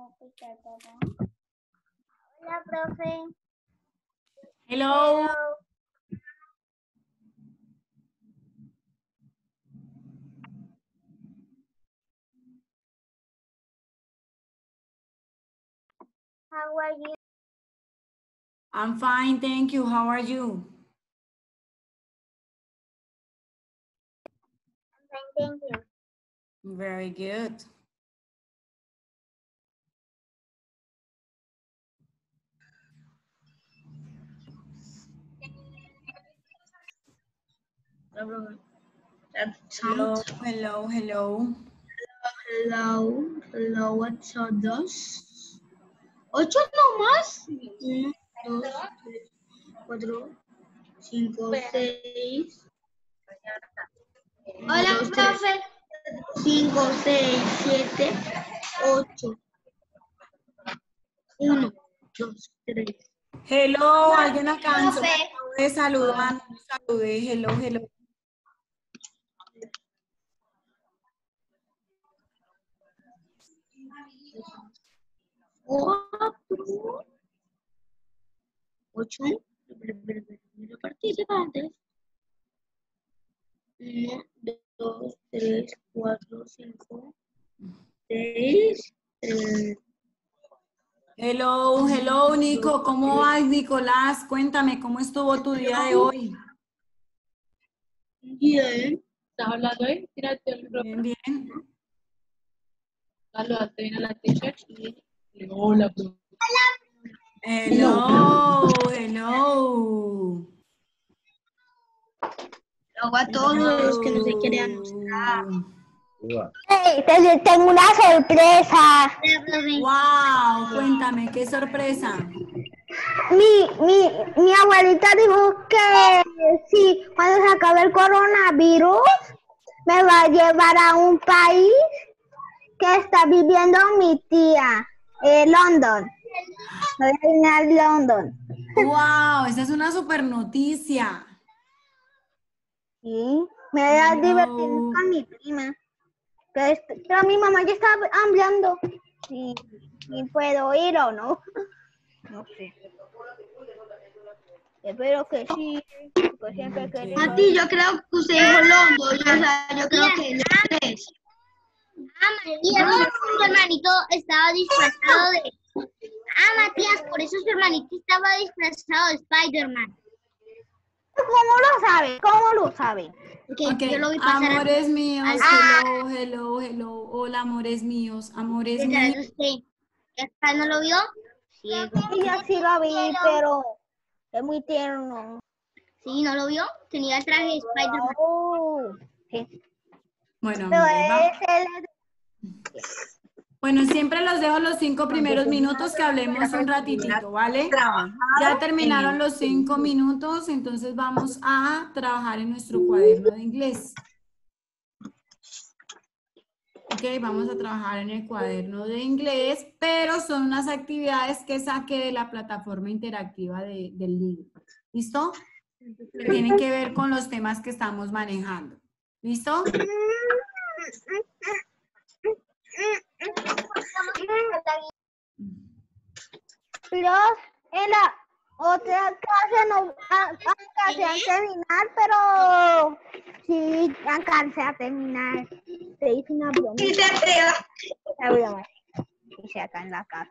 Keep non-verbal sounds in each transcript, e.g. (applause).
Hola, profe. Hello. How are you? I'm fine, thank you. How are you? Fine, thank you. Very good. Hello, hello, hello. Hello, hello, what's up, dos? ¿Ocho nomás? Uno, dos, tres, cuatro, cinco, seis. Hola, dos, tres, profe. Cinco, seis, siete, ocho. Uno, dos, tres. Hello, alguien alcanzó Profe. saludar. No Saludé, hello, hello. Cuatro, ocho, participantes. Uno, dos, tres, cuatro, cinco, seis, tres. Hello, hello, Nico. ¿Cómo vas, Nicolás? Cuéntame, ¿cómo estuvo tu día de hoy? Bien. ¿Estás hablando ahí? Tírate el micrófono. Bien, bien. Saludaste bien a la teacher y dile, hola, profe. Hello, hello. Luego a todos los que no se querían mostrar. Hey, te- tengo una sorpresa. Wow, cuéntame, qué sorpresa. Mi, mi, mi abuelita dijo que sí, cuando se acabe el coronavirus, me va a llevar a un país que está viviendo mi tía, eh, London. Voy a London. Wow, esa es una super noticia. Sí, me voy a No. divertir con mi prima. Pero, mi mamá ya está hablando. Sí, ¿Y puedo ir o no? (laughs) No sé. Espero que sí. Porque siempre querido Mati, yo creo que usted dijo Londo. Yo, o sea, yo creo que no es. Ah, Matías, su hermanito estaba disfrazado de... Ah, Matías, por eso su hermanito estaba disfrazado de Spider-Man. ¿Cómo lo sabe? ¿Cómo lo sabe? Porque Ok, yo lo pasar a- amores míos, Ah. hello, hello, hello. Hola, amores míos, amores míos. usted. ¿Acá no lo vio? Sí, yo sí lo vi, pero es muy tierno. Sí, ¿no lo vio? Tenía el traje de Spider-Man. Oh, sí. Bueno, Pero amores, es el... bueno, siempre los dejo los cinco primeros minutos que hablemos un ratitito, ¿vale? Ya terminaron los cinco minutos, entonces vamos a trabajar en nuestro cuaderno de inglés. Ok, vamos a trabajar en el cuaderno de inglés, pero son unas actividades que saqué de la plataforma interactiva de- del libro. ¿Listo? Que tienen que ver con los temas que estamos manejando. ¿Listo? Pero en la otra clase no alcancé a terminar, pero sí alcancé a terminar. Te hice una broma. Una broma. Hice acá en la casa.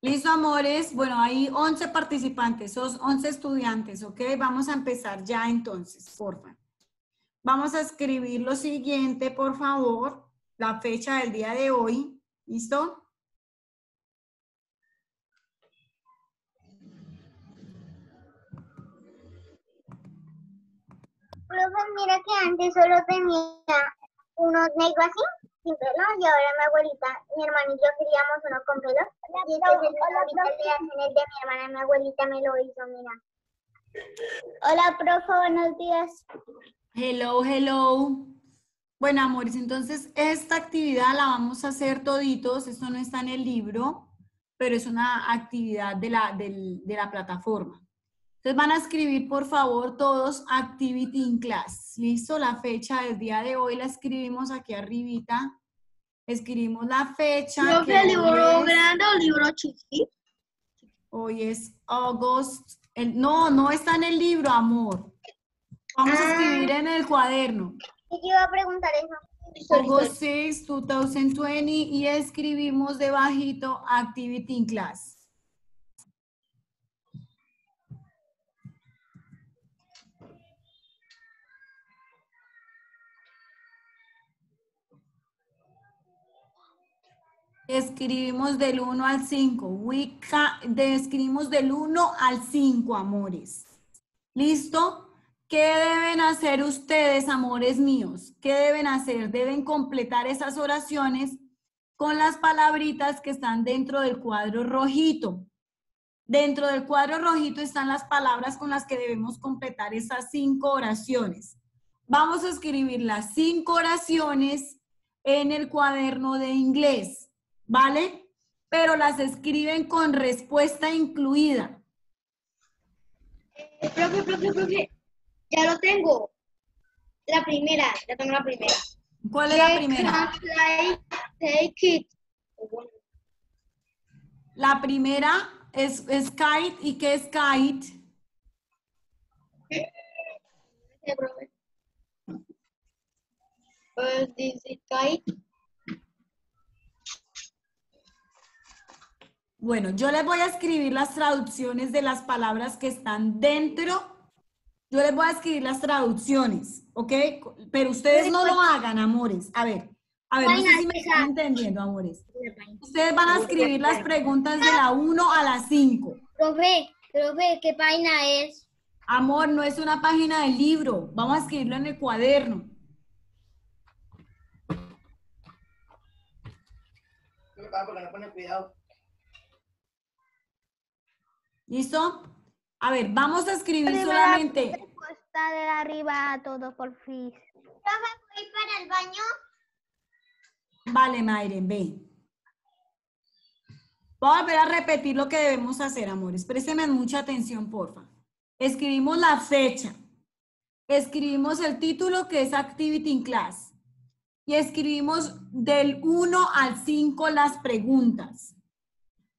Listo, amores. Bueno, hay 11 participantes, son 11 estudiantes, ¿ok? Vamos a empezar ya entonces, porfa. Vamos a escribir lo siguiente, por favor, la fecha del día de hoy. ¿Listo? Profe, mira que antes solo tenía uno negro así, sin pelo, y ahora mi abuelita, mi hermana y yo queríamos uno con pelo. Y entonces ahorita le hacen el de mi hermana, mi abuelita me lo hizo, mira. Hola, profe, buenos días. Hello, hello. Bueno, amores, entonces esta actividad la vamos a hacer toditos. Esto no está en el libro, pero es una actividad de la, de la plataforma. Entonces van a escribir, por favor, todos Activity in Class. ¿Listo? La fecha del día de hoy la escribimos aquí arribita escribimos la fecha. Que hoy libro es- grande o libro chiquito. Hoy es el- no, no está en el libro, amor. Vamos a Ah. escribir en el cuaderno. Y yo iba a preguntar eso. August 6, 2020 y escribimos debajito Activity in Class. Escribimos del 1 al 5. We ca- de- escribimos del 1 al 5, amores. ¿Listo? ¿Qué deben hacer ustedes, amores míos? ¿Qué deben hacer? Deben completar esas oraciones con las palabritas que están dentro del cuadro rojito. Dentro del cuadro rojito están las palabras con las que debemos completar esas cinco oraciones. Vamos a escribir las cinco oraciones en el cuaderno de inglés, ¿vale? Pero las escriben con respuesta incluida. Eh. Ya lo tengo. La primera, ya tengo la primera. ¿Cuál es la primera? Take it. La primera es, es kite. ¿Y qué es kite? ¿qué, profe? Pues dice kite. Bueno, yo les voy a escribir las traducciones de las palabras que están dentro. Yo les voy a escribir las traducciones, ¿ok? Pero ustedes no lo hagan, amores. A ver, a ver, no sé si me están entendiendo, amores. Ustedes van a escribir las preguntas de la 1 a la 5. Profe, profe, ¿qué página es? Amor, no es una página del libro. Vamos a escribirlo en el cuaderno. porque no pone cuidado. ¿Listo? A ver, vamos a escribir Primera solamente. Respuesta de arriba a todo por fin. Profe, ¿voy para el baño? Vale, Mayren, ve. Voy a volver a repetir lo que debemos hacer, amores. Présteme mucha atención, porfa. Escribimos la fecha. Escribimos el título que es Activity in Class. Y escribimos del 1 al 5 las preguntas.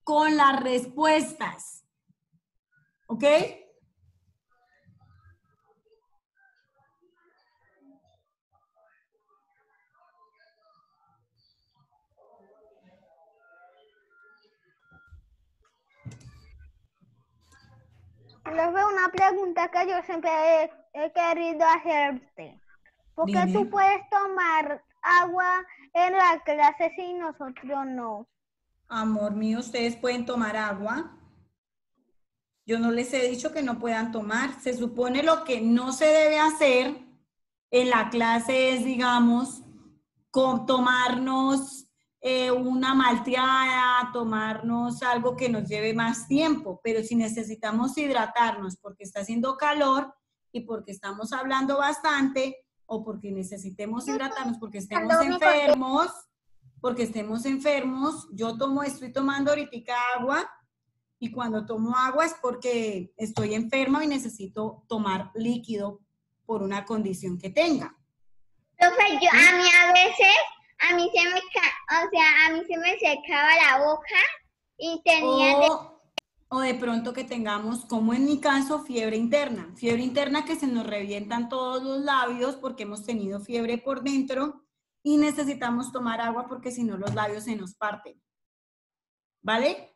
Con las respuestas. ¿Ok? Les veo una pregunta que yo siempre he, he querido hacerte. ¿Por qué Dime. tú puedes tomar agua en la clase y nosotros no? Amor mío, ustedes pueden tomar agua. Yo no les he dicho que no puedan tomar. Se supone lo que no se debe hacer en la clase es, digamos, con tomarnos eh, una malteada, tomarnos algo que nos lleve más tiempo. Pero si necesitamos hidratarnos porque está haciendo calor y porque estamos hablando bastante o porque necesitemos hidratarnos porque estemos enfermos, porque estemos enfermos, yo tomo, estoy tomando ahorita agua y cuando tomo agua es porque estoy enferma y necesito tomar líquido por una condición que tenga. Profe, yo a mí a veces, a mí se me, o sea, a mí se me secaba la boca y tenía de- O, o de pronto que tengamos, como en mi caso, fiebre interna. Fiebre interna que se nos revientan todos los labios porque hemos tenido fiebre por dentro y necesitamos tomar agua porque si no los labios se nos parten. ¿Vale?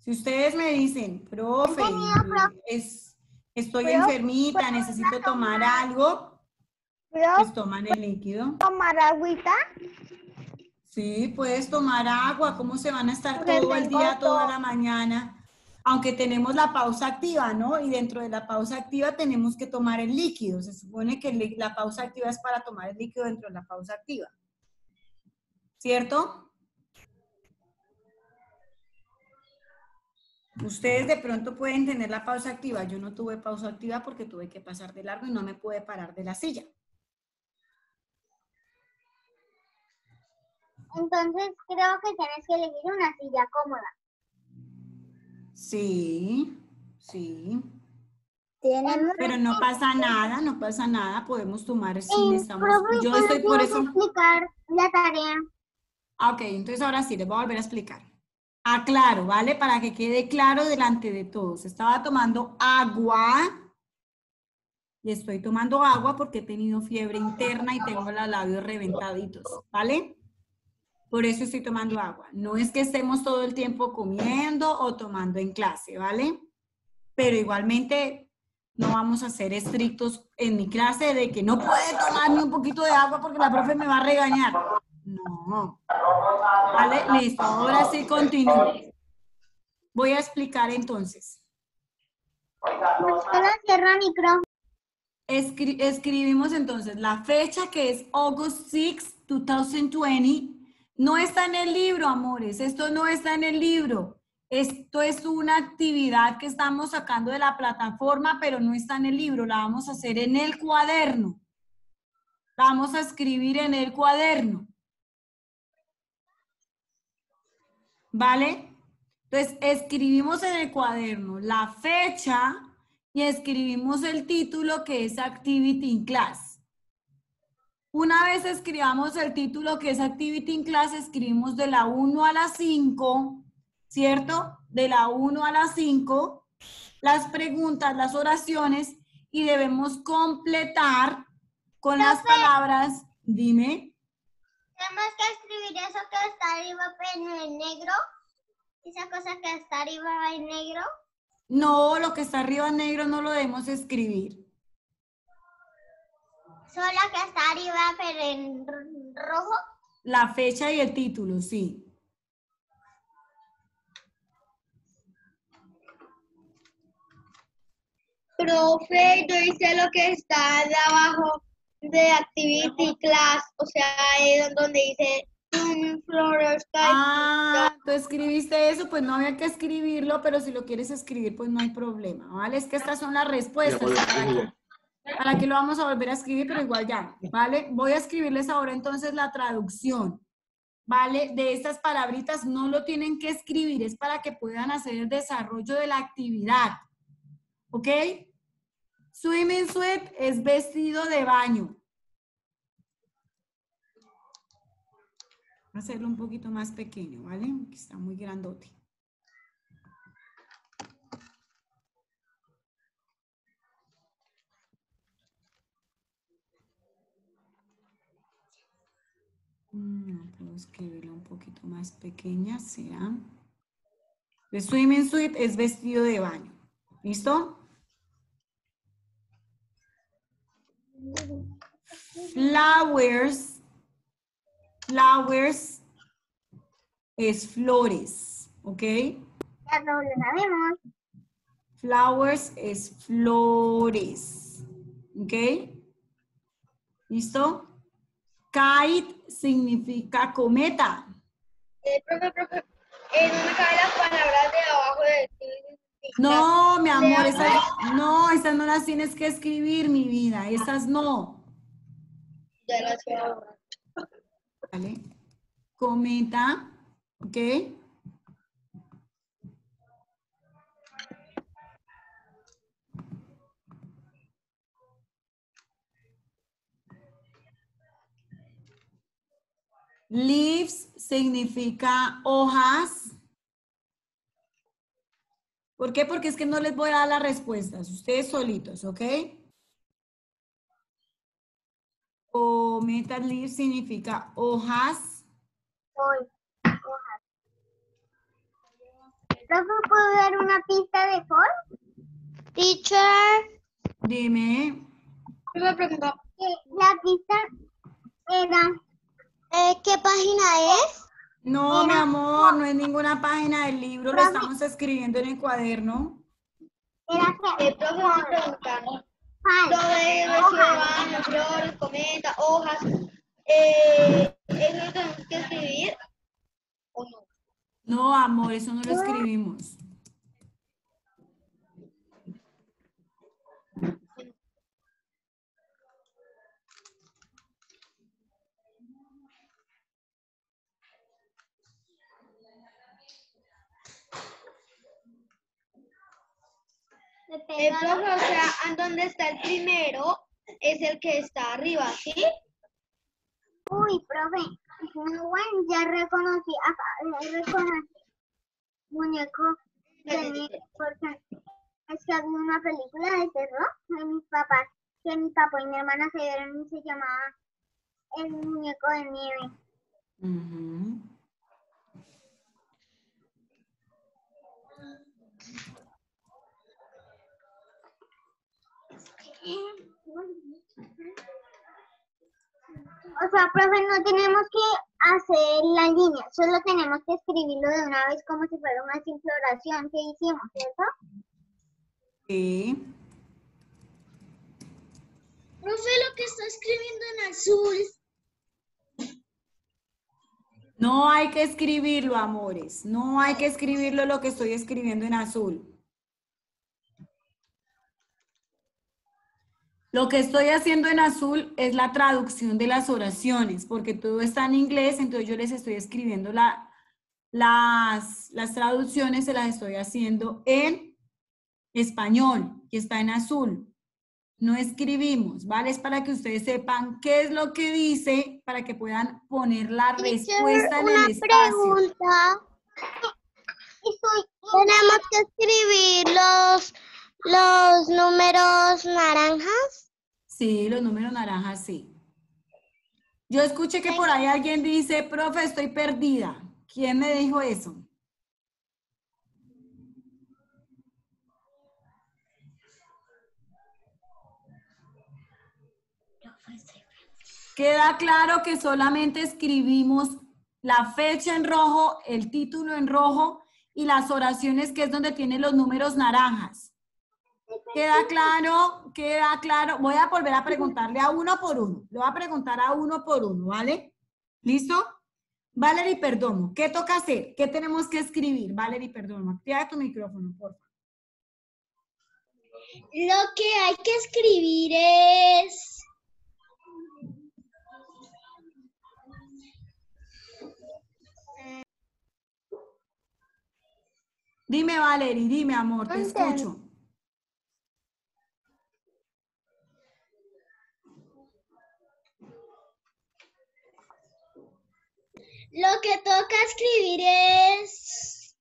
Si ustedes me dicen, profe, es, estoy enfermita, necesito tomar algo, ¿Puedo pues toman el líquido. tomar agüita? Sí, puedes tomar agua. ¿Cómo se van a estar Porque todo el día, toda la mañana? Aunque tenemos la pausa activa, ¿no? Y dentro de la pausa activa tenemos que tomar el líquido. Se supone que la pausa activa es para tomar el líquido dentro de la pausa activa. ¿Cierto? Ustedes de pronto pueden tener la pausa activa. Yo no tuve pausa activa porque tuve que pasar de largo y no me pude parar de la silla. Entonces creo que tienes que elegir una silla cómoda. Sí, sí. Pero no pasa nada, no pasa nada, podemos tomar si Eh, estamos. Yo ¿solo estoy por eso. explicar la tarea. Ah, Ok, entonces ahora sí, les voy a volver a explicar. Aclaro, ¿vale? Para que quede claro delante de todos. Estaba tomando agua y estoy tomando agua porque he tenido fiebre interna y tengo los labios reventaditos, ¿vale? Por eso estoy tomando agua. No es que estemos todo el tiempo comiendo o tomando en clase, ¿vale? Pero igualmente no vamos a ser estrictos en mi clase de que no puede tomar ni un poquito de agua porque la profe me va a regañar. No. Vale, listo. Ahora sí continúo. Voy a explicar entonces. Cierra micrófono. Escri- escribimos entonces la fecha que es August 6, 2020. No está en el libro, amores. Esto no está en el libro. Esto es una actividad que estamos sacando de la plataforma, pero no está en el libro. La vamos a hacer en el cuaderno. La vamos a escribir en el cuaderno. ¿Vale? Entonces, escribimos en el cuaderno la fecha y escribimos el título que es Activity in Class. Una vez escribamos el título que es Activity in Class, escribimos de la 1 a la 5, ¿cierto? De la 1 a la 5, las preguntas, las oraciones y debemos completar con las palabras, dime, Tenemos que escribir eso que está arriba en el negro. Esa cosa que está arriba en negro. no, lo que está arriba en negro no lo debemos escribir. Solo la que está arriba pero en rojo. La fecha y el título, sí. Profe, yo hice lo que está de abajo de Activity Class, o sea, es donde dice. Ah, tú escribiste eso, pues no había que escribirlo, pero si lo quieres escribir, pues no hay problema, ¿vale? Es que estas son las respuestas. ¿Para qué? ¿Para qué lo vamos a volver a escribir? Pero igual ya, ¿vale? Voy a escribirles ahora entonces la traducción, ¿vale? De estas palabritas no lo tienen que escribir, es para que puedan hacer el desarrollo de la actividad, ¿ok? Swimming suit es vestido de baño. Hacerlo un poquito más pequeño, ¿vale? Que está muy grandote. No puedo escribirlo un poquito más pequeña, será. The swimming suit es vestido de baño. ¿Listo? Flowers. Flowers es flores, ¿ok? Ya todos lo sabemos. Flowers es flores, ¿ok? ¿Listo? Kite significa cometa. Eh, profe, profe, eh, no me caben las palabras de abajo de. No, mi amor, esas, no, esas no las tienes que escribir, mi vida, esas no. Ya las ahora. ¿Vale? Cometa, ¿ok? Leaves significa hojas. ¿Por qué? Porque es que no les voy a dar las respuestas, ustedes solitos, ¿ok? O metal leaf significa hojas. Hoy. Hojas. ¿Profe, puedo dar una pista de Ford? Teacher. Dime. Que La pista era... Eh, ¿Qué página es? No, mi amor, no es ninguna página del libro, lo estamos escribiendo en el cuaderno. Eh, profe, una pregunta. Lo Fal- de vestido de baño, flores, cometa, hojas, eh, ¿eso lo tenemos que escribir o no? No, amor, eso no lo escribimos. El profe, o sea, en donde está el primero es el que está arriba, ¿sí? Uy, profe, no, bueno, ya reconocí, ya reconocí muñeco de mi, porque es que había una película de terror de mis papás, que mi papá y mi hermana se vieron y se llamaba El muñeco de nieve. Ujú. O sea, profe, no tenemos que hacer la línea, solo tenemos que escribirlo de una vez como si fuera una simple oración que hicimos, ¿cierto? Sí. Profe, lo que está escribiendo en azul. No hay que escribirlo, amores. No hay que escribirlo lo que estoy escribiendo en azul. Lo que estoy haciendo en azul es la traducción de las oraciones, porque todo está en inglés, entonces yo les estoy escribiendo la, las, las traducciones, se las estoy haciendo en español, que está en azul. No escribimos, ¿vale? Es para que ustedes sepan qué es lo que dice, para que puedan poner la respuesta en el espacio. Tenemos que escribir los, los números naranjas. Sí, los números naranjas, sí. Yo escuché que por ahí alguien dice, profe, estoy perdida. ¿Quién me dijo eso? Queda claro que solamente escribimos la fecha en rojo, el título en rojo y las oraciones que es donde tiene los números naranjas. Queda claro, queda claro. Voy a volver a preguntarle a uno por uno. Le voy a preguntar a uno por uno, ¿vale? ¿Listo? Valerie Perdomo, ¿qué toca hacer? ¿Qué tenemos que escribir? Valerie Perdomo, activa tu micrófono, por favor. Lo que hay que escribir es... Dime, Valerie, dime, amor, te escucho. Lo que toca escribir es...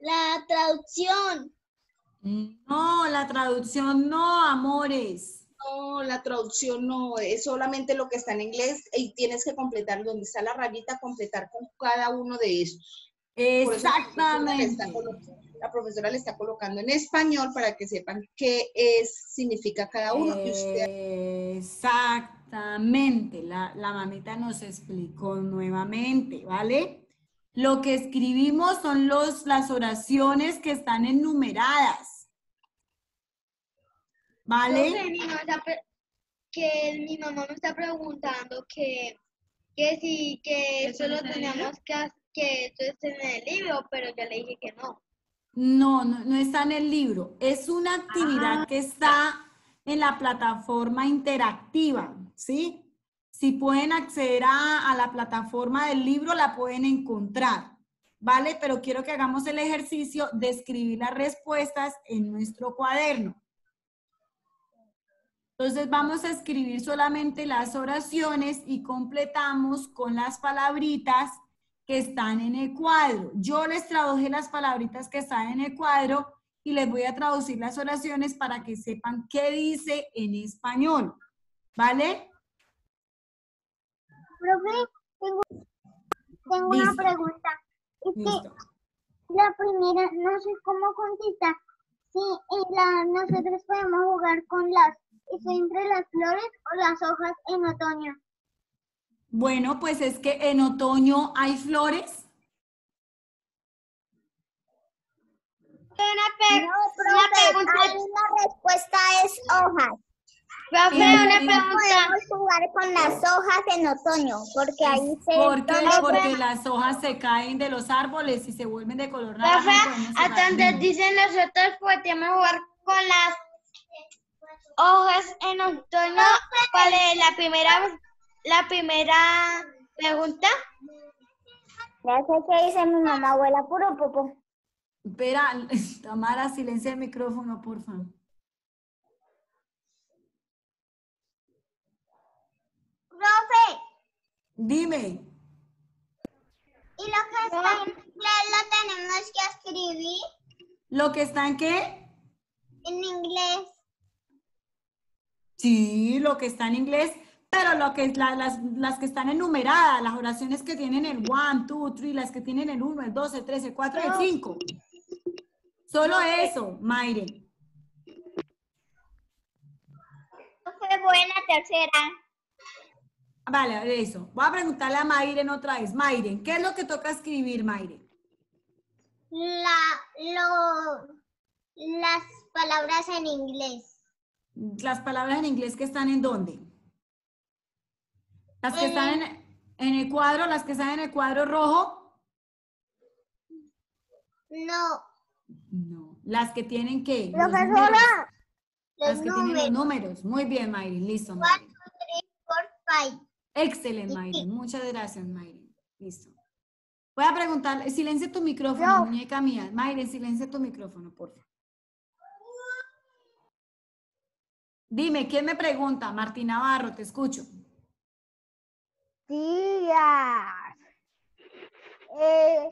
La traducción. No, la traducción no, amores. No, la traducción no, es solamente lo que está en inglés y tienes que completar donde está la rayita, completar con cada uno de estos. Por eso Exactamente. La profesora le está colocando en español para que sepan qué es, significa cada uno. que usted- Exactamente, la, la mamita nos explicó nuevamente, ¿vale? Lo que escribimos son los, las oraciones que están enumeradas. ¿Vale? Profe, mi mamá está pre- que mi mamá me está preguntando que, que si que ¿Eso lo teníamos que hacer, que eso está en el libro, pero yo le dije que no. No, no, no está en el libro. Es una actividad que está en la plataforma interactiva, ¿sí? Si pueden acceder a, a la plataforma del libro, la pueden encontrar, ¿vale? Pero quiero que hagamos el ejercicio de escribir las respuestas en nuestro cuaderno. Entonces vamos a escribir solamente las oraciones y completamos con las palabritas que están en el cuadro. Yo les traduje las palabritas que están en el cuadro y les voy a traducir las oraciones para que sepan qué dice en español. ¿Vale? Profe, tengo, tengo una pregunta. Es que Listo. la primera, no sé cómo contestar. Si la, nosotros podemos jugar con las, ¿estoy entre las flores o las hojas en otoño? Bueno, pues es que en otoño hay flores. No, profe, ahí la respuesta es hojas. Profe, una pregunta. Podemos jugar con las hojas en otoño, porque ahí se... Porque, Profe. porque las hojas se caen de los árboles y se vuelven de color naranja. Profe, hasta donde dicen nosotros podemos jugar con las hojas en otoño. ¿Cuál es la primera, la primera pregunta? Ya sé que dice mi mamá, abuela, puro popo. Espera, (laughs) Tamara, silencia el micrófono, por favor. Profe, Dime, ¿y lo que está en inglés lo tenemos que escribir ¿lo que está en qué? en inglés? Sí, lo que está en inglés, pero lo que la- las, las que están enumeradas, las oraciones que tienen el 1, 2, 3, las que tienen el 1, el 2, el 3, el 4, el 5. Solo eso, Mayre. Profe, buena tercera. Vale, eso. Voy a preguntarle a Mayren otra vez. Mayren, ¿qué es lo que toca escribir, Mayren? La, lo, las palabras en inglés. Las palabras en inglés que están en dónde? Las que están en, en el cuadro, las que están en el cuadro rojo. No, No. Las que tienen qué? Los números. profesora. Las Los que tienen los números. números. Muy bien, Mayren. Listo. Excelente, Mayren. Muchas gracias, Mayren. Listo. Voy a preguntar, silencia tu micrófono, No. muñeca mía. Mayren, silencia tu micrófono, por favor. Dime, ¿quién me pregunta? Martín Navarro, te escucho. Días. Eh,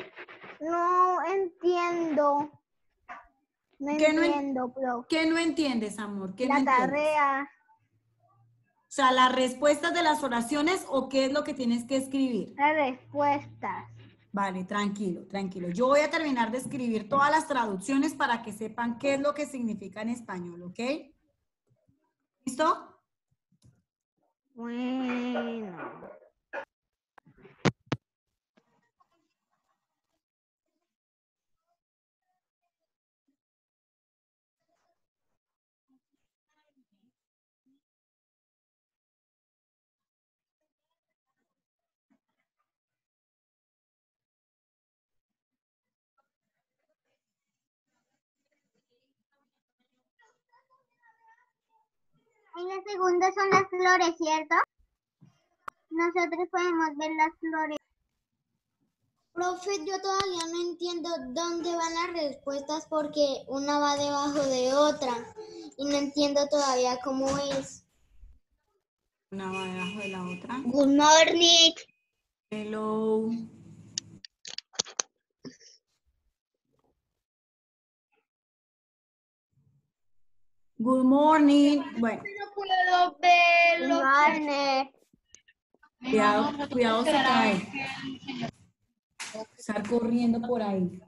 no entiendo. No ¿Qué no en- entiendo, profe. ¿Qué no entiendes, amor? ¿Qué no La tarea. O sea, las respuestas de las oraciones o qué es lo que tienes que escribir. Las respuestas. Vale, tranquilo, tranquilo. Yo voy a terminar de escribir todas las traducciones para que sepan qué es lo que significa en español, ¿ok? ¿Listo? Bueno. En la segunda son las flores, ¿cierto? Nosotros podemos ver las flores. Profe, yo todavía no entiendo dónde van las respuestas porque una va debajo de otra y no entiendo todavía cómo es. Una va debajo de la otra. Good morning. Hello. Good morning. Bueno, Puedo verlo. cuidado, cuidado se cae. Estar corriendo por ahí.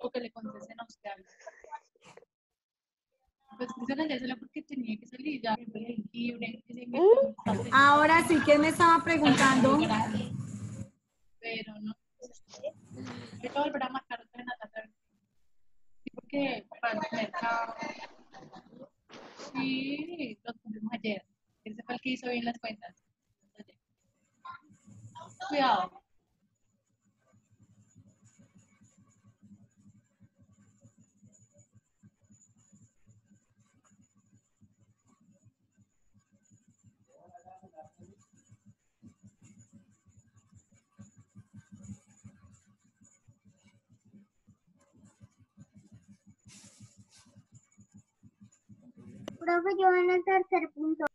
O que le contesten a usted. algo. Pues que se porque tenía que salir ya. que Ahora sí, ¿quién me estaba preguntando? Pero no. Hay que volver a marcar otra en la tarde. Sí, porque para el mercado. Sí, los cumplimos ayer. Ese fue el que hizo bien las cuentas. Cuidado. Profe, yo en el tercer punto.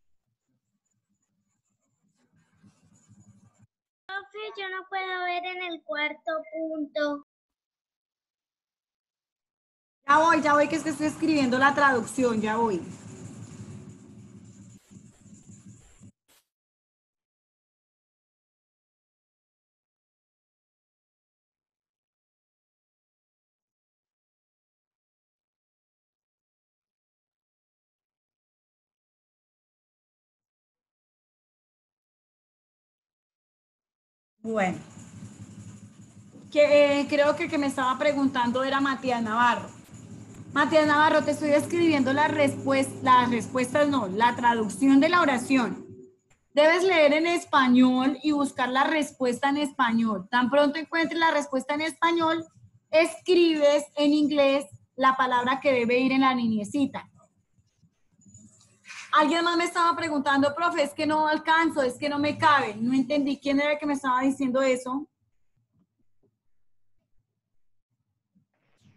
Profe, yo no puedo ver en el cuarto punto. Ya voy, ya voy, que es que estoy escribiendo la traducción, ya voy. Bueno. Que, eh, creo que el que me estaba preguntando era Matías Navarro. Matías Navarro, te estoy escribiendo las respuestas, las respuestas no, la traducción de la oración. Debes leer en español y buscar la respuesta en español. Tan pronto encuentres la respuesta en español, escribes en inglés la palabra que debe ir en la niñecita. Alguien más me estaba preguntando, profe, es que no alcanzo, es que no me cabe. No entendí quién era el que me estaba diciendo eso.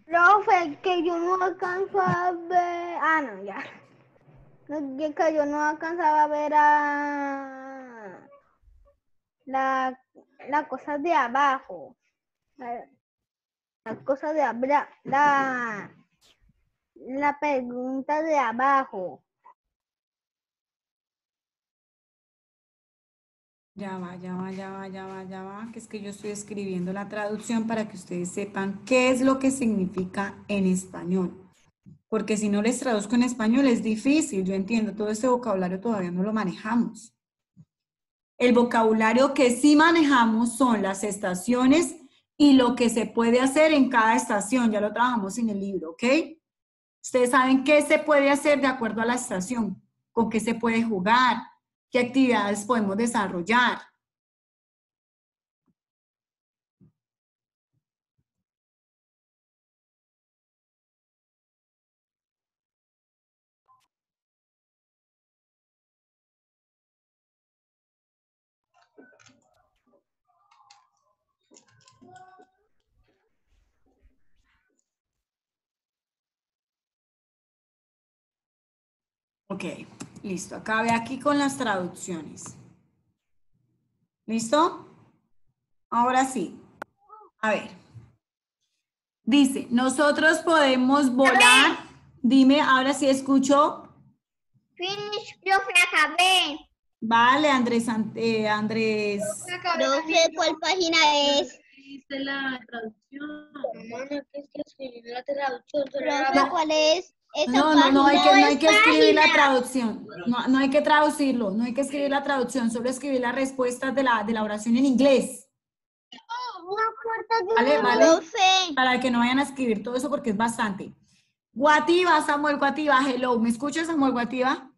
Profe, que yo no alcanzo a ver. Ah, no, ya. Que yo no alcanzaba a ver a. La, la cosa de abajo. La, cosa de abajo. La, la pregunta de abajo. Ya va, ya va, ya va, ya va, ya va, que es que yo estoy escribiendo la traducción para que ustedes sepan qué es lo que significa en español. Porque si no les traduzco en español es difícil, yo entiendo, todo este vocabulario todavía no lo manejamos. El vocabulario que sí manejamos son las estaciones y lo que se puede hacer en cada estación, ya lo trabajamos en el libro, ¿ok? Ustedes saben qué se puede hacer de acuerdo a la estación, con qué se puede jugar, qué actividades podemos desarrollar. Ok. Listo, acabe aquí con las traducciones. ¿Listo? Ahora sí. A ver. Dice, nosotros podemos volar. Dime, ahora sí escucho. Finish, profe, acabé. Vale, Andrés. Eh, Andrés. Profe, ¿cuál página es? la traducción. No, no, que escribir la traducción. ¿cuál es? No, no, no hay, que, no hay que escribir la traducción. No, no hay que traducirlo, no hay que escribir la traducción, solo escribir las respuestas de la, de la oración en inglés. Vale, vale. Para que no vayan a escribir todo eso porque es bastante. Guativa, Samuel Guativa, hello. ¿Me escuchas, Samuel Guativa?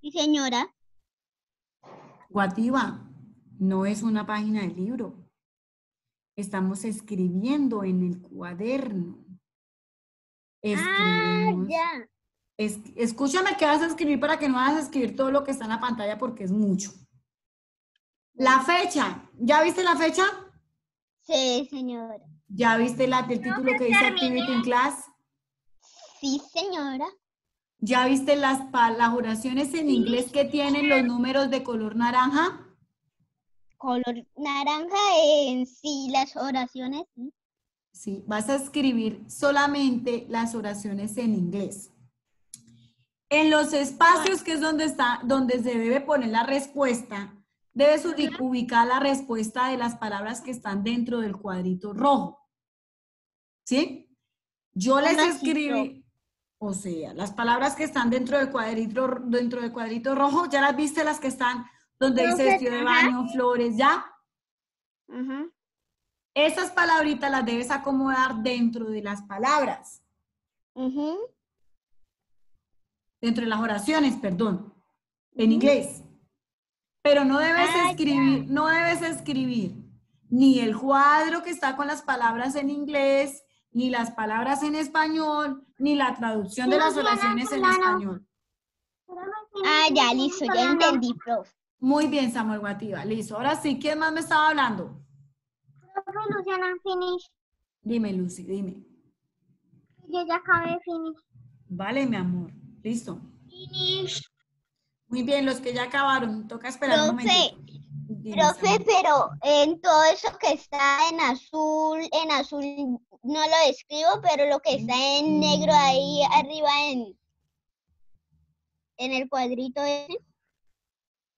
Sí, señora. Guativa, no es una página del libro. Estamos escribiendo en el cuaderno. Ah, ya. escúchame que vas a escribir para que no vas a escribir todo lo que está en la pantalla porque es mucho. La fecha, ¿ya viste la fecha? Sí, señora. ¿Ya viste la, el título que dice Activity in Class? Sí, señora. ¿Ya viste las, las oraciones en inglés que tienen los números de color naranja? Color naranja en sí, las oraciones, sí. ¿Sí? Vas a escribir solamente las oraciones en inglés. En los espacios, que es donde, está, donde se debe poner la respuesta, debes ubicar la respuesta de las palabras que están dentro del cuadrito rojo. ¿Sí? Yo les escribí, o sea, las palabras que están dentro del cuadrito, dentro del cuadrito rojo, ¿ya las viste las que están donde dice vestido de baño, flores, ya? Esas palabritas las debes acomodar dentro de las palabras. Dentro de las oraciones, perdón. En inglés. Pero no debes ah, escribir, no debes escribir ni el cuadro que está con las palabras en inglés, ni las palabras en español, ni la traducción de las oraciones en español. Ah, ya, listo, ya entendí, prof. Muy bien, Samuel Guativa, listo. Ahora sí, ¿quién más me estaba hablando? Luciana, finish. Dime, Lucy, dime. Yo ya acabé finish. Vale, mi amor. Listo. Finish. Muy bien, los que ya acabaron. Toca esperar un momento. Profe, pero en todo eso que está en azul, en azul no lo escribo, pero lo que está en negro ahí arriba en, en el cuadrito ese.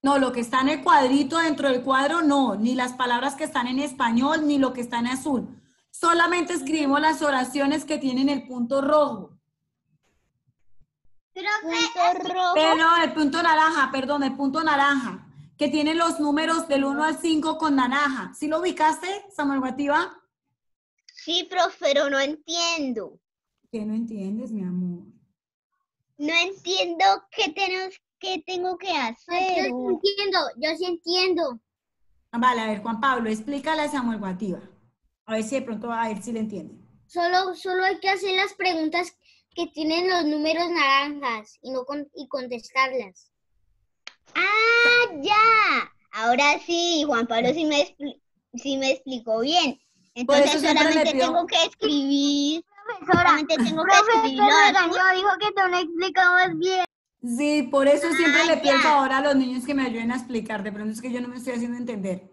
No, lo que está en el cuadrito dentro del cuadro, no, ni las palabras que están en español, ni lo que está en azul. Solamente escribimos las oraciones que tienen el punto rojo. Pero, rojo. Pero el punto naranja, perdón, el punto naranja, que tiene los números del 1 al 5 con naranja. ¿Sí lo ubicaste, Samuel Guativa? Sí, profe, pero no entiendo. ¿Qué no entiendes, mi amor? No entiendo qué, tenemos, qué tengo que hacer. Yo sí entiendo, yo sí entiendo. Ah, Vale, a ver, Juan Pablo, explícale a Samuel Guativa. A ver si de pronto a ver si le entiende. Solo, solo hay que hacer las preguntas que tienen los números naranjas y no con- y contestarlas. Ah, ya. Ahora sí, Juan Pablo sí me, sí me explicó bien. Entonces solamente tengo que escribir. Solamente tengo que escribir. dijo que tú no explicabas bien. Sí, por eso siempre Ah, le pido ya. favor a los niños que me ayuden a explicar. De pronto es que yo no me estoy haciendo entender.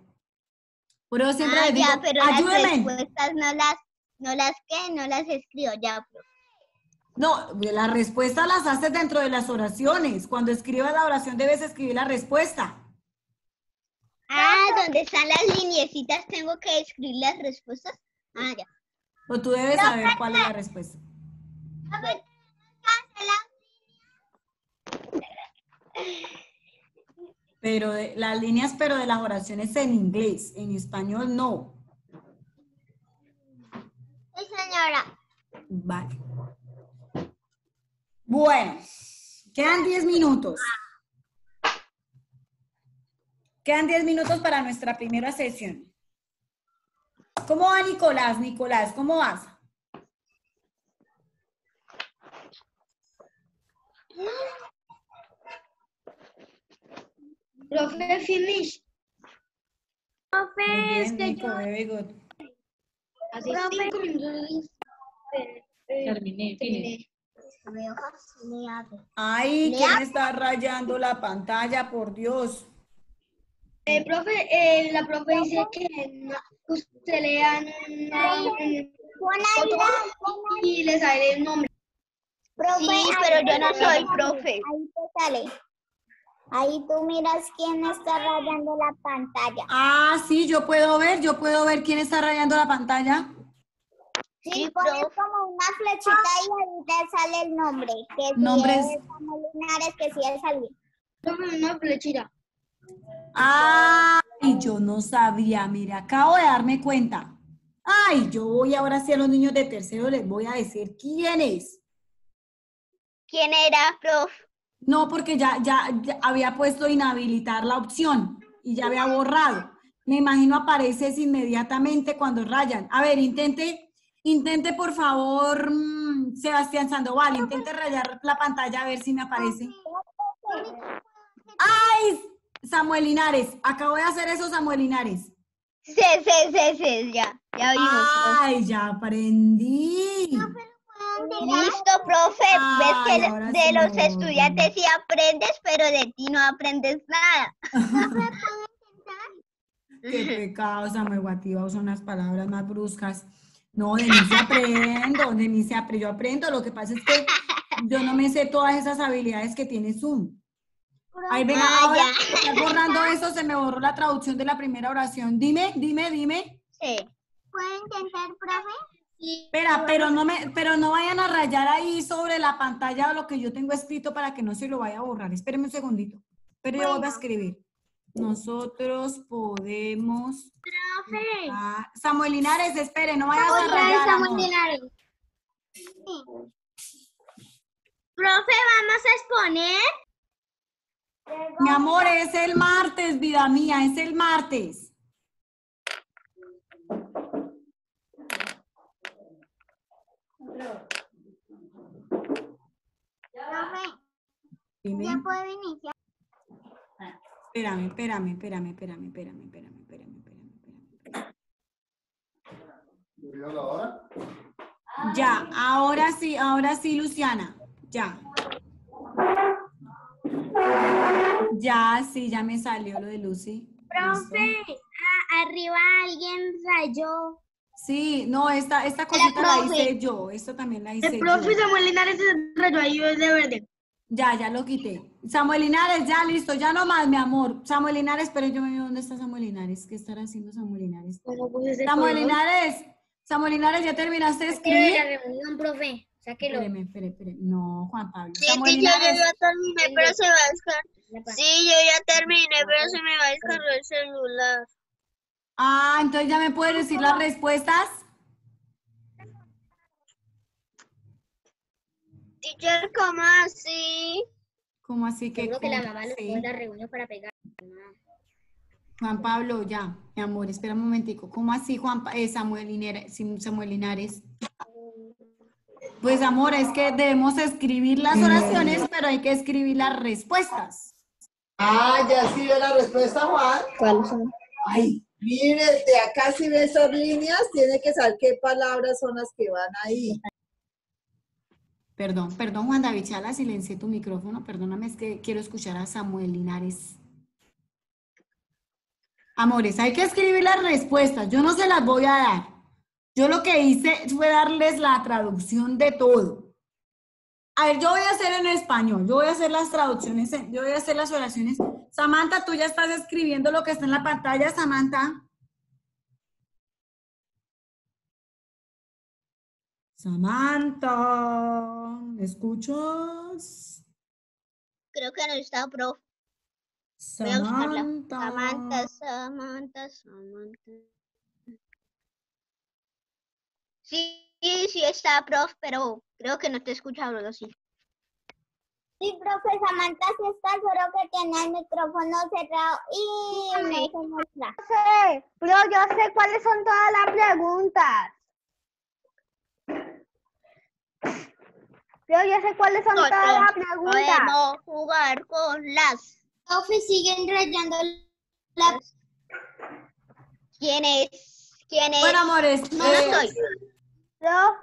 Por eso siempre Ah, les digo, ya, pero las ayúdenme. respuestas no las, no las que, no las escribo ya. profe. No, las respuestas las haces dentro de las oraciones. Cuando escribas la oración debes escribir la respuesta. Ah, donde están las liniecitas tengo que escribir las respuestas. Ah, ya. O tú debes saber cuál es la respuesta. Pero de, las líneas, pero de las oraciones en inglés, en español no. Sí, señora. Vale. Bueno, quedan 10 minutos. Quedan 10 minutos para nuestra primera sesión. ¿Cómo va Nicolás? Nicolás, ¿cómo vas? Profe, finish. Profe, es que Nico, yo very good. hace cinco minutos Terminé, finish. Ay, ¿quién está rayando la pantalla? Por Dios. Eh, profe, eh, la profe dice que usted lea y le sale el nombre. Profe, sí, pero yo no soy profe. Ahí te sale. Ahí tú miras quién está rayando la pantalla. Ah, sí, yo puedo ver, yo puedo ver quién está rayando la pantalla. Sí, pones como una flechita y ahí te sale el nombre. Que si Nombres. es Samuel Linares, que si es alguien. Profe, una flechita. Ay, yo no sabía, mira, acabo de darme cuenta. Ay, yo voy ahora sí a los niños de tercero, les voy a decir quién es. ¿Quién era, prof? No, porque ya, ya, ya había puesto inhabilitar la opción y ya había borrado. Me imagino apareces inmediatamente cuando rayan. A ver, intente, intente por favor, mm, Sebastián Sandoval, intente rayar la pantalla a ver si me aparece. ¡Ay! Samuel Linares, acabo de hacer eso, Samuel Linares. Sí, sí, sí, sí, ya. Ya vimos. ¡Ay, ya aprendí! Listo, profe. Ay, Ves que de sí los estudiantes sí aprendes, pero de ti no aprendes nada. (laughs) Qué (laughs) pecado, Samuel Guativa, son las palabras más bruscas. No, de mí se aprendo, de mí se aprendo, yo aprendo. Lo que pasa es que (laughs) yo no me sé todas esas habilidades que tiene Zoom. Ahí ven, Ah, ahora borrando eso, se me borró la traducción de la primera oración. Dime, dime, dime. Sí. ¿Puedo intentar, profe? Espera, pero no me, pero no vayan a rayar ahí sobre la pantalla lo que yo tengo escrito para que no se lo vaya a borrar. Espérenme un segundito. Pero yo voy a escribir. Nosotros podemos. Profe. Ah, Samuel Linares, espere, no vayas a rayar. Samuel amor. Linares. Profe, vamos a exponer. Mi amor, es el martes, vida mía, es el martes. Dime. ¿ya puedo iniciar? Espérame, espérame, espérame, espérame, espérame, espérame, espérame, espérame, espérame. ¿Vio la hora? Ya, ahora sí, ahora sí, Luciana. Ya. Ya, sí, ya me salió lo de Lucy. Profe, Listo. a- arriba alguien rayó. Sí, no, esta, esta cosita la hice yo. Esta también la hice El yo. profe Samuel Linares ahí de verde. Ya, ya lo quité. Samuel Linares, ya listo, ya no más, mi amor. Samuel Linares, pero yo me veo dónde está Samuel Linares. ¿Qué estará haciendo Samuel Linares? Puse ese Samuel color. Linares, Samuel Linares, ¿ya terminaste de de la escribir? reunión, profe. Sáquelo. Espéreme, espere. No, Juan Pablo. Sí, Samuel sí, yo, yo ya terminé, pero se va a descargar. Sí, yo ya terminé, pero se me va a descargar el celular. Ah, entonces ya me puedes decir las respuestas. Teacher, ¿cómo así? ¿Cómo así que? Creo que la cómo mamá en la reunión para pegar. Juan Pablo, ya, mi amor, espera un momentico. ¿Cómo así, Juan Pa- eh, Samuel, Linares, Samuel Linares? Pues, amor, es que debemos escribir las oraciones, pero hay que escribir las respuestas. Ah, ya sí ve la respuesta, Juan. ¿Cuáles son? Ay, mire, de acá si ve esas líneas, tiene que saber qué palabras son las que van ahí. Perdón, perdón, Juan David Chala, silencié tu micrófono. Perdóname, es que quiero escuchar a Samuel Linares. Amores, hay que escribir las respuestas. Yo no se las voy a dar. Yo lo que hice fue darles la traducción de todo. A ver, yo voy a hacer en español. Yo voy a hacer las traducciones. Yo voy a hacer las oraciones. Samantha, tú ya estás escribiendo lo que está en la pantalla, Samantha. Samantha, ¿me escuchas? Creo que no está, profe. Samantha. Samantha, Samantha, Samantha. Sí, sí está, profe, pero creo que no te escucha algo así. Sí, profe, Samantha sí está, solo que tiene el micrófono cerrado y no se muestra. sé, pero yo sé cuáles son todas las preguntas. Pero yo sé cuáles son todas las preguntas. Podemos jugar con las. Profe, siguen rayando la... ¿Quién es? ¿Quién es? Bueno, amores, no eh, soy. Pero,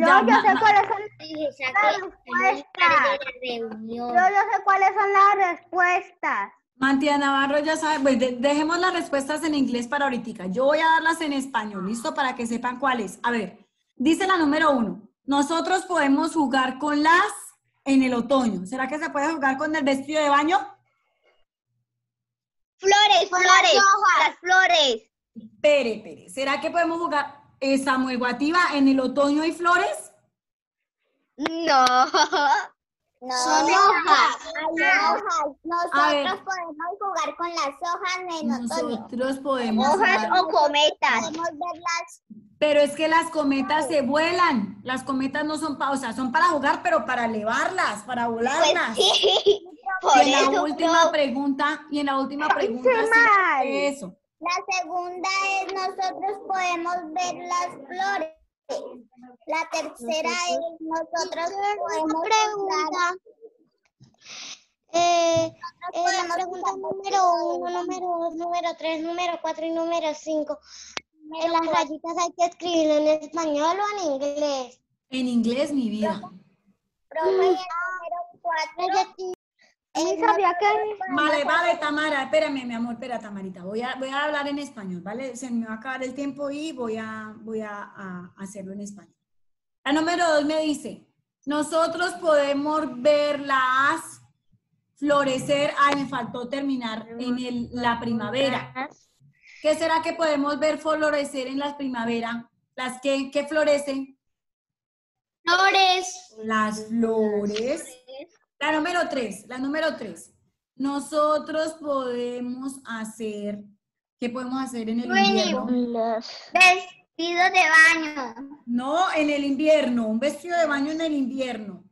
yo ma- sé cuáles son las respuestas. Pero yo sé cuáles son las respuestas. Mantia Navarro ya sabe, pues de- dejemos las respuestas en inglés para ahorita. Yo voy a darlas en español, ¿listo? Para que sepan cuáles. A ver, dice la número uno. Nosotros podemos jugar con las en el otoño. ¿Será que se puede jugar con el vestido de baño? Flores, flores, hojas. las flores. Pere, pere. ¿Será que podemos jugar eh, Samuel Guativa en el otoño hay flores? No. No, Son hojas. Hay. Nosotros podemos jugar con las hojas en otoño. Nosotros podemos Hojas jugar. o cometas. Podemos verlas. Pero es que las cometas se vuelan. Las cometas no son para, o sea, son para jugar, pero para elevarlas, para Pues volarlas. sí. Por (laughs) Y en la última pregunta, y en la última pregunta, sí, mal. eso. La segunda es nosotros podemos ver las flores. La tercera es nosotros podemos pregunta. Eh, eh, la pregunta número uno, número dos, número tres, número cuatro y número cinco. En las rayitas hay que escribirlo en español o en inglés. En inglés, mi vida. Profe, el número cuatro. Sabía que Vale, vale, Tamara, espérame, mi amor, espera, Tamarita. Voy a, voy a hablar en español, ¿vale? Se me va a acabar el tiempo y voy a, voy a, a hacerlo en español. La número dos me dice, nosotros podemos verlas florecer. Ay, me faltó terminar en el, la primavera. ¿Qué será que podemos ver florecer en las primaveras? ¿Las que, que florecen? Flores. Las flores. La número tres, la número tres. Nosotros podemos hacer, ¿qué podemos hacer en el invierno? Vestido de baño. No, en el invierno, un vestido de baño en el invierno.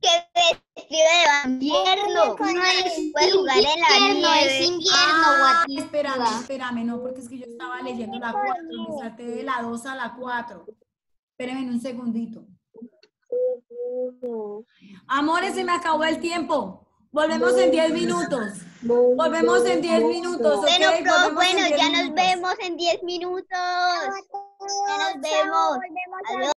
¿Qué vestido de invierno? No es puede jugar en la nieve. Es invierno, Ah, espérame, espérame, no, porque es que yo estaba leyendo la 4, me salté de la 2 a la 4. Espérenme un segundito. Amores, se me acabó el tiempo. Volvemos en 10 minutos. Volvemos en 10 minutos. ¿ok? Bueno, pro, Volvemos en bueno, 10 ya nos minutos. vemos en 10 minutos. Ya nos vemos. Adiós.